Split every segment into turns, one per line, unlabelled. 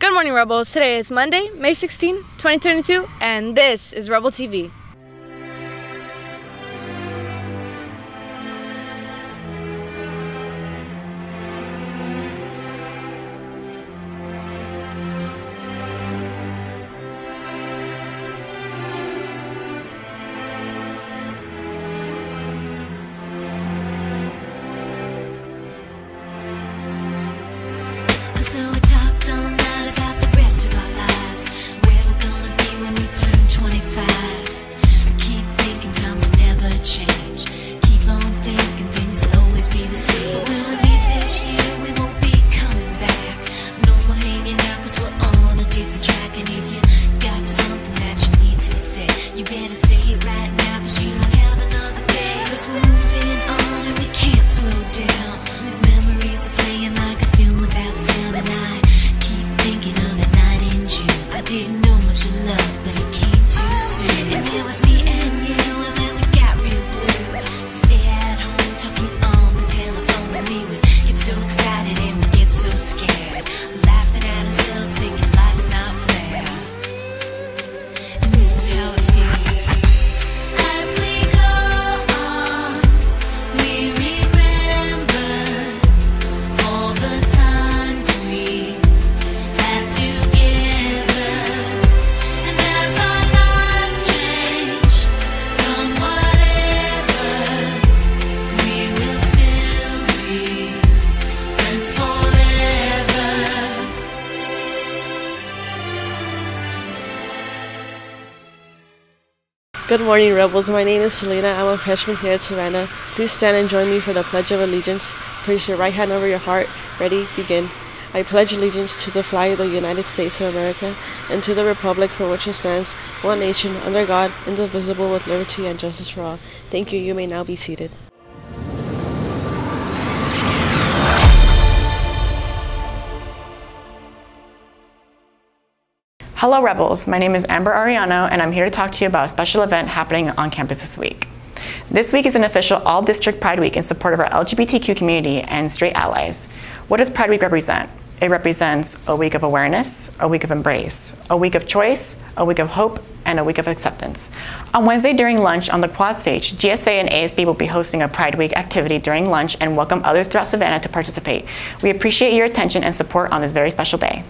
Good morning, Rebels. Today is Monday, May 16, 2022, and this is Rebel TV.
Love, but it came too soon. And it was me and you,
Good morning, Rebels. My name is Selena. I'm a freshman here at Savanna. Please stand and join me for the Pledge of Allegiance. Place your right hand over your heart. Ready? Begin. I pledge allegiance to the flag of the United States of America and to the republic for which it stands, one nation, under God, indivisible, with liberty and justice for all. Thank you. You may now be seated.
Hello, Rebels. My name is Amber Ariano, and I'm here to talk to you about a special event happening on campus this week. This week is an official All District Pride Week in support of our LGBTQ community and straight allies. What does Pride Week represent? It represents a week of awareness, a week of embrace, a week of choice, a week of hope, and a week of acceptance. On Wednesday during lunch on the quad stage, GSA and ASB will be hosting a Pride Week activity during lunch and welcome others throughout Savanna to participate. We appreciate your attention and support on this very special day.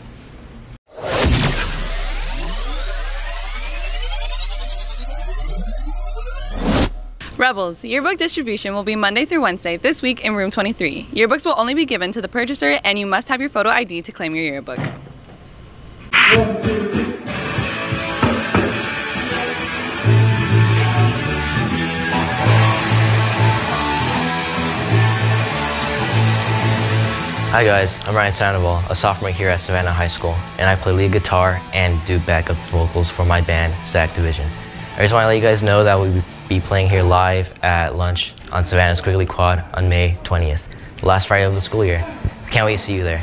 Rebels, yearbook distribution will be Monday through Wednesday this week in room 23. Yearbooks will only be given to the purchaser and you must have your photo ID to claim your yearbook.
Hi guys, I'm Ryan Sandoval, a sophomore here at Savanna High School, and I play lead guitar and do backup vocals for my band, Stack Division. I just want to let you guys know that we'll be playing here live at lunch on Savanna's Quigley Quad on May 20th, the last Friday of the school year. Can't wait to see you there.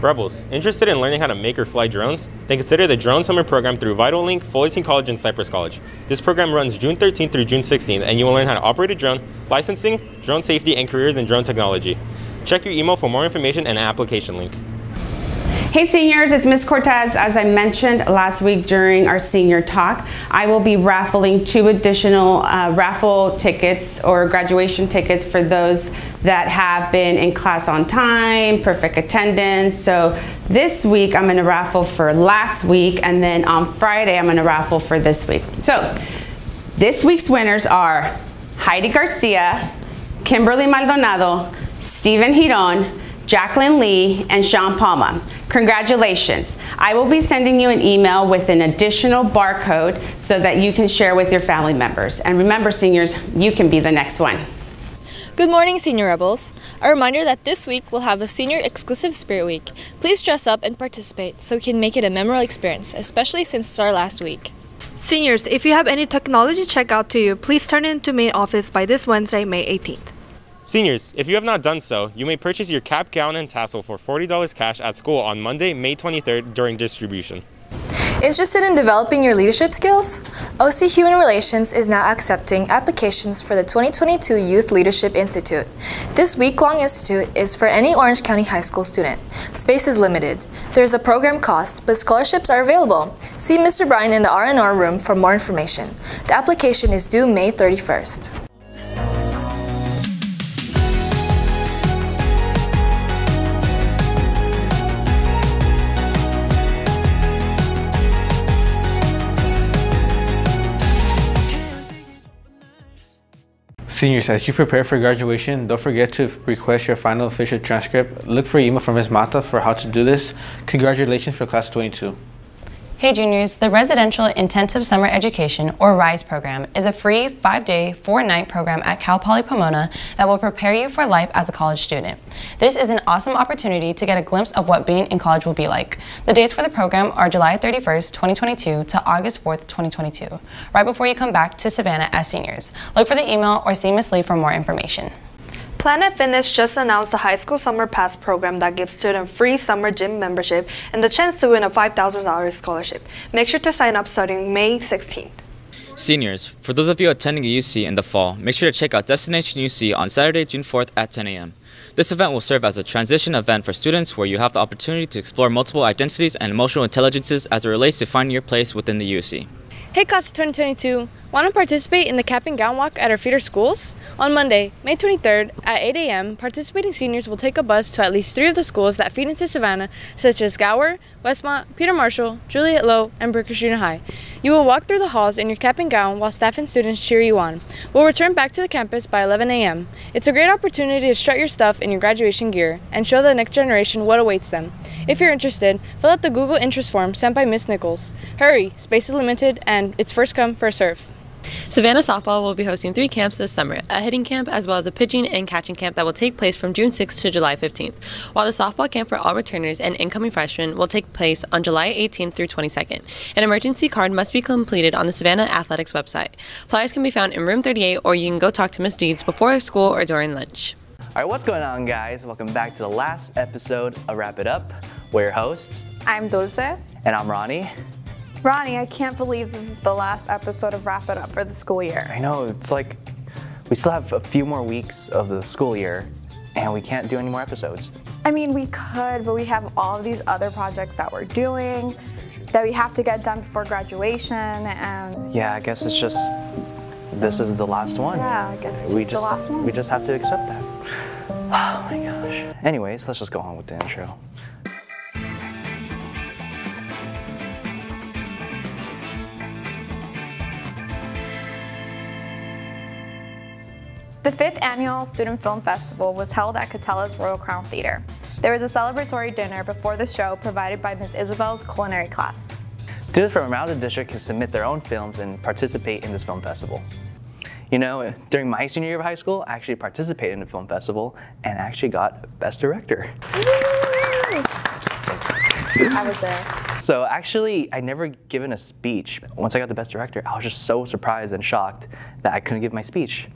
Rebels, interested in learning how to make or fly drones? Then consider the Drone Summer Program through VitalLink, Fullerton College, and Cypress College. This program runs June 13th through June 16th, and you will learn how to operate a drone, licensing, drone safety, and careers in drone technology. Check your email for more information and an application link.
Hey seniors, it's Miss Cortez. As I mentioned last week during our senior talk, I will be raffling two additional uh, raffle tickets or graduation tickets for those that have been in class on time, perfect attendance. So this week I'm going to raffle for last week and then on Friday I'm going to raffle for this week. So this week's winners are Heidi Garcia, Kimberly Maldonado, Stephen Hiron, Jacqueline Lee, and Sean Palma. Congratulations. I will be sending you an email with an additional barcode so that you can share with your family members. And remember, seniors, you can be the next one.
Good morning, Senior Rebels. A reminder that this week we'll have a Senior Exclusive Spirit Week. Please dress up and participate so we can make it a memorable experience, especially since it's our last week.
Seniors, if you have any technology check out to you, please turn it into main office by this Wednesday, May 18th.
Seniors, if you have not done so, you may purchase your cap, gown, and tassel for $40 cash at school on Monday, May 23rd during distribution.
Interested in developing your leadership skills? OC Human Relations is now accepting applications for the 2022 Youth Leadership Institute. This week long institute is for any Orange County High School student. Space is limited. There is a program cost, but scholarships are available. See Mr. Bryan in the R&R room for more information. The application is due May 31st.
Seniors, as you prepare for graduation, don't forget to request your final official transcript. Look for email from Ms. Mata for how to do this. Congratulations for class 22.
Hey juniors, the Residential Intensive Summer Education, or RISE program, is a free five-day, four-night program at Cal Poly Pomona that will prepare you for life as a college student. This is an awesome opportunity to get a glimpse of what being in college will be like. The dates for the program are July 31st, 2022 to August 4th, 2022, right before you come back to Savanna as seniors. Look for the email or see Ms. Lee for more information.
Planet Fitness just announced a high school summer pass program that gives students free summer gym membership and the chance to win a $5,000 scholarship. Make sure to sign up starting May 16th.
Seniors, for those of you attending UC in the fall, make sure to check out Destination UC on Saturday, June 4th at 10 a.m. This event will serve as a transition event for students where you have the opportunity to explore multiple identities and emotional intelligences as it relates to finding your place within the UC.
Hey class of 2022, want to participate in the cap and gown walk at our feeder schools? On Monday, May 23rd at 8 a.m., participating seniors will take a bus to at least three of the schools that feed into Savanna, such as Gauer, Westmont, Peter Marshall, Juliette Low, and Brooker Junior High. You will walk through the halls in your cap and gown while staff and students cheer you on. We'll return back to the campus by 11 a.m. It's a great opportunity to strut your stuff in your graduation gear and show the next generation what awaits them. If you're interested, fill out the Google interest form sent by Miss Nichols. Hurry, space is limited and it's first come, first serve.
Savanna Softball will be hosting three camps this summer a hitting camp as well as a pitching and catching camp that will take place from June 6th to July 15th, while the softball camp for all returners and incoming freshmen will take place on July 18th through 22nd. An emergency card must be completed on the Savanna Athletics website. Flyers can be found in room 38 or you can go talk to Miss Deeds before school or during lunch.
All right, what's going on, guys? Welcome back to the last episode of Wrap It Up. We're your hosts,
I'm Dulce.
and I'm Ronnie.
Ronnie, I can't believe this is the last episode of Wrap It Up for the school year.
I know it's like we still have a few more weeks of the school year, and we can't do any more episodes.
I mean, we could, but we have all of these other projects that we're doing that we have to get done before graduation, and
Yeah, I guess it's just this is the last one.
Yeah, I guess it's
we
just the last one.
We just have to accept that. Oh my gosh. Anyways, let's just go on with the intro.
The fifth annual Student Film Festival was held at Katella's Royal Crown Theater. There was a celebratory dinner before the show provided by Ms. Isabel's culinary class.
Students from around the district can submit their own films and participate in this film festival. You know, during my senior year of high school, I actually participated in a film festival and actually got Best Director.
I was there.
So actually, I never given a speech. Once I got the Best Director, I was just so surprised and shocked that I couldn't give my speech.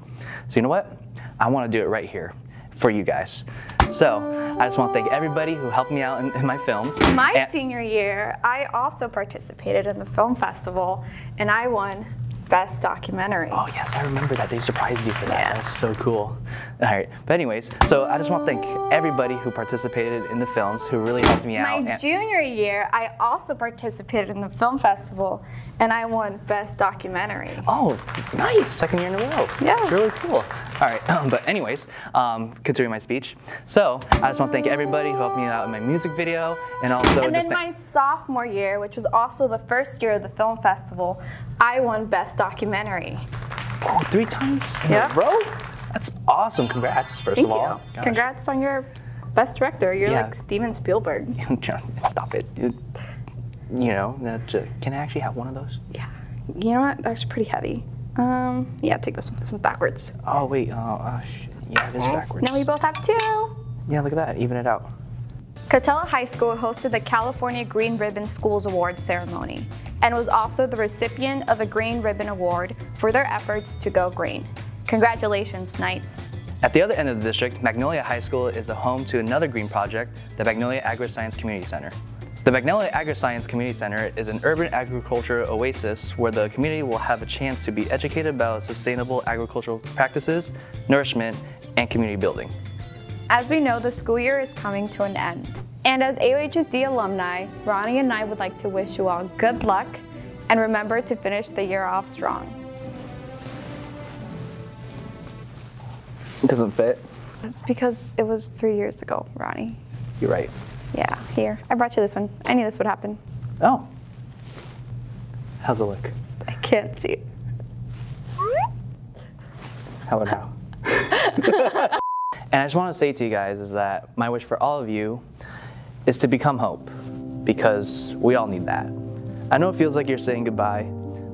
So you know what? I want to do it right here for you guys. So I just want to thank everybody who helped me out in, in my films.
My
And-
senior year, I also participated in the film festival, and I won Best Documentary.
Oh yes, I remember that. They surprised you for that. That was so cool. All right, but anyways, so I just want to thank everybody who participated in the films, who really helped me out.
My junior year, I also participated in the film festival, and I won Best Documentary.
Oh, nice! Second year in a row.
Yeah.
Really cool. All right, but anyways, um, continuing my speech. So I just want to thank everybody who helped me out in my music video, and also
and then my sophomore year, which was also the first year of the film festival, I won Best Documentary.
oh, three times in
Yeah.
a row. That's awesome. Congrats, first
Thank
of all.
you.
Gosh.
Congrats on your Best Director. You're
Yeah.
like Steven Spielberg.
John, stop it. You you know, that, uh, can I actually have one of those?
Yeah. You know what? That's pretty heavy. Um, yeah, take this one. This one's backwards.
Oh wait. Oh, uh, sh- yeah, it is backwards.
Now we both have two.
Yeah, look at that. Even it out.
Katella High School hosted the California Green Ribbon Schools Awards ceremony and was also the recipient of a Green Ribbon Award for their efforts to go green. Congratulations, Knights.
At the other end of the district, Magnolia High School is the home to another green project, the Magnolia Agri-Science Community Center. The Magnolia Agri-Science Community Center is an urban agriculture oasis where the community will have a chance to be educated about sustainable agricultural practices, nourishment, and community building.
As we know, the school year is coming to an end. And as AOHSD alumni, Ronnie and I would like to wish you all good luck and remember to finish the year off strong.
It doesn't fit.
That's because it was three years ago, Ronnie.
You're right.
Yeah, here. I brought you this one. I knew this would happen.
Oh. How's it look?
I can't see it.
How about now? and I just want to say to you guys is that my wish for all of you is to become hope because we all need that. I know it feels like you're saying goodbye,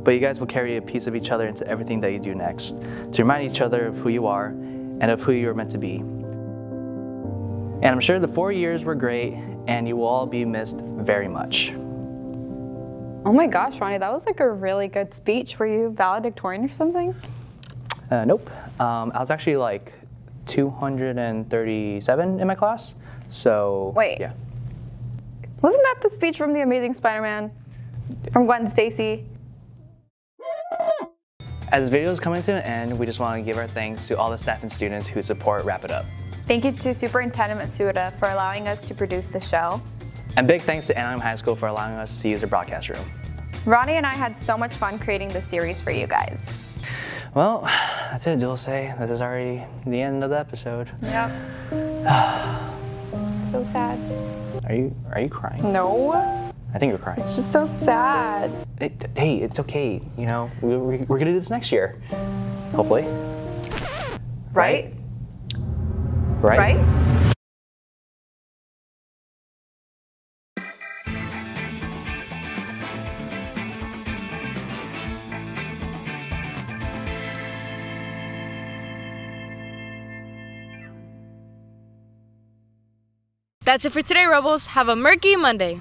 but you guys will carry a piece of each other into everything that you do next to remind each other of who you are and of who you are meant to be. And I'm sure the four years were great and you will all be missed very much.
Oh my gosh, Ronnie, that was like a really good speech. Were you valedictorian or something?
Uh, nope. Um, I was actually like 237 in my class. So,
Wait.
yeah.
Wasn't that the speech from The Amazing Spider-Man? From Gwen Stacy?
As this video is coming to an end, we just want to give our thanks to all the staff and students who support Wrap It Up.
Thank you to Superintendent Matsuda for allowing us to produce the show.
And big thanks to Anaheim High School for allowing us to use their broadcast room.
Ronnie and I had so much fun creating this series for you guys.
Well, that's it, Dulce. This is already the end of the episode.
Yeah. so sad.
Are you are you crying?
No.
I think you're crying.
It's just so sad.
It- hey, it's okay. You know, we, we, we're gonna do this next year. Hopefully.
Right?
Right?
Right?
That's it for today, Rebels. Have a murky Monday.